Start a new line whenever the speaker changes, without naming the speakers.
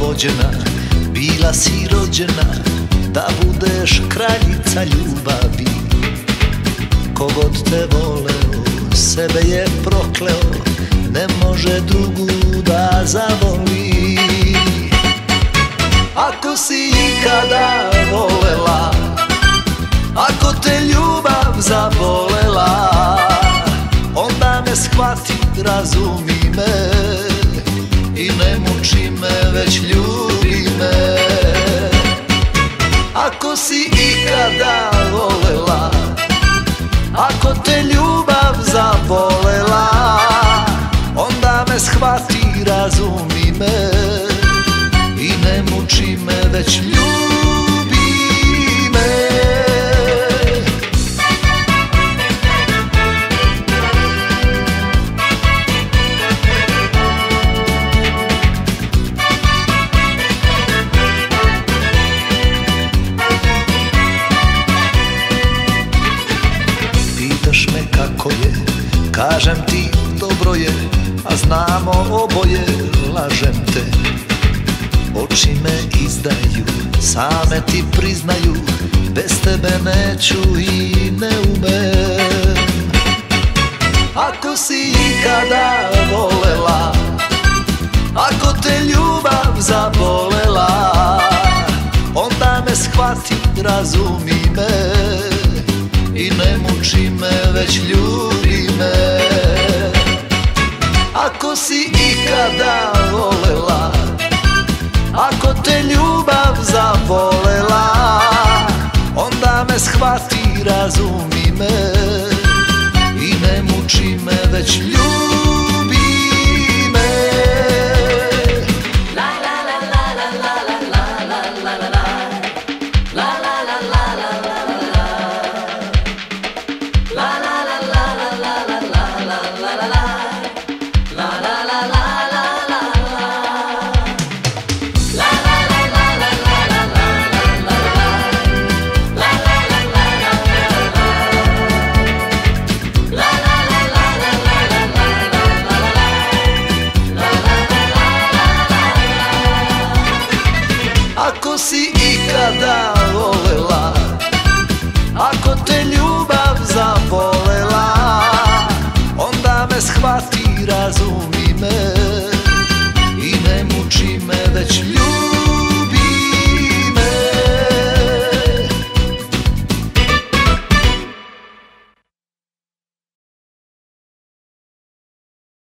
rođena Bila si rođena Da budeš kraljica ljubavi. Kogod te voleo Sebe je prokleo Ne može drugu da zavoli. Ako si ikada volela Ako te ljubav zabolela Onda me shvati, razumi me I ne muči me, već ljubi me. Ako si ikada volela Ako te ljubav zabolela Onda me shvati, razumi me. I ne muči me, već kažem ti dobro je A znamo oboje, lažem te. Oči me izdaju, same ti priznaju Bez tebe neću i ne umem. Ako si ikada volela Ako te ljubav zabolela Onda me shvati, razumi me I ne muči me, već ljubi Ako si ikada volela Ako te ljubav zabolela Onda me shvati, razumi me I ne muči me, već ljubi Ako si ikada volela Ako te ljubav